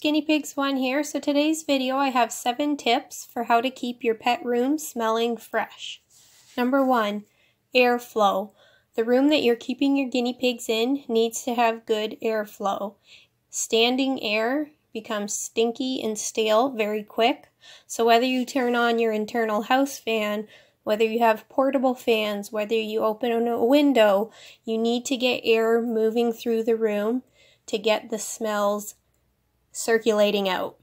Skinny Pigs One here. So today's video I have seven tips for how to keep your pet room smelling fresh. Number one, airflow. The room that you're keeping your guinea pigs in needs to have good airflow. Standing air becomes stinky and stale very quick. So whether you turn on your internal house fan, whether you have portable fans, whether you open a window, you need to get air moving through the room to get the smells circulating out.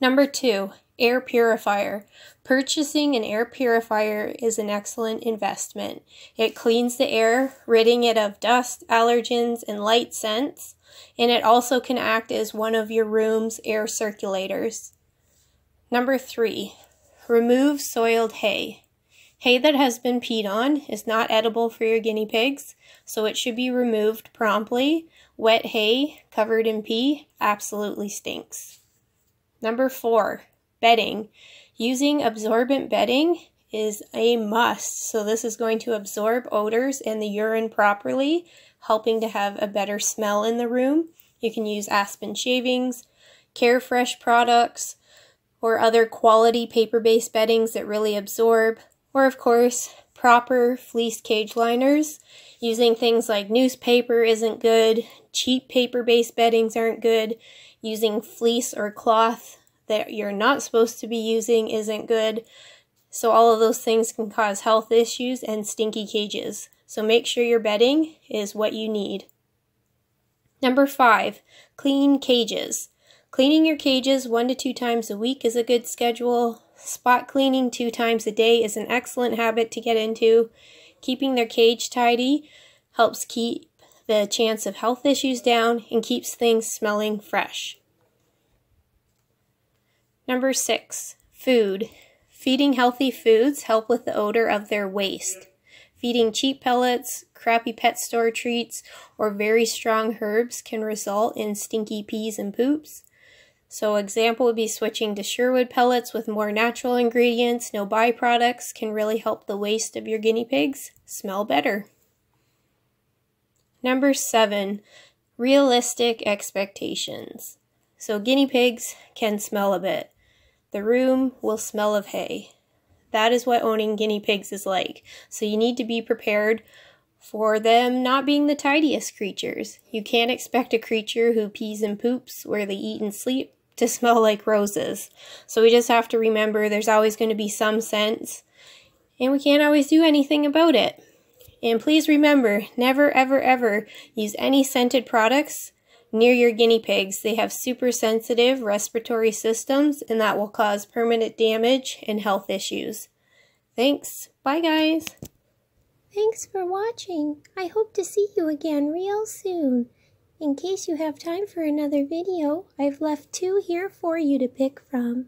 Number two, air purifier. Purchasing an air purifier is an excellent investment. It cleans the air, ridding it of dust, allergens, and light scents, and it also can act as one of your room's air circulators. Number three, remove soiled hay. Hay that has been peed on is not edible for your guinea pigs, so it should be removed promptly. Wet hay covered in pee absolutely stinks. Number four, bedding. Using absorbent bedding is a must. So this is going to absorb odors and the urine properly, helping to have a better smell in the room. You can use Aspen shavings, Carefresh products, or other quality paper-based beddings that really absorb or of course proper fleece cage liners. Using things like newspaper isn't good, cheap paper-based beddings aren't good, using fleece or cloth that you're not supposed to be using isn't good. So all of those things can cause health issues and stinky cages. So make sure your bedding is what you need. Number five, clean cages. Cleaning your cages one to two times a week is a good schedule. Spot cleaning two times a day is an excellent habit to get into. Keeping their cage tidy helps keep the chance of health issues down and keeps things smelling fresh. Number six, food. Feeding healthy foods help with the odor of their waste. Feeding cheap pellets, crappy pet store treats, or very strong herbs can result in stinky pees and poops. So example would be switching to Sherwood pellets with more natural ingredients, no byproducts, can really help the waste of your guinea pigs smell better. Number seven, realistic expectations. So guinea pigs can smell a bit. The room will smell of hay. That is what owning guinea pigs is like. So you need to be prepared for them not being the tidiest creatures. You can't expect a creature who pees and poops where they eat and sleep to smell like roses. So we just have to remember there's always going to be some scents, and we can't always do anything about it. And please remember, never ever ever use any scented products near your guinea pigs. They have super sensitive respiratory systems, and that will cause permanent damage and health issues. Thanks. Bye, guys. Thanks for watching. I hope to see you again real soon. In case you have time for another video, I've left two here for you to pick from.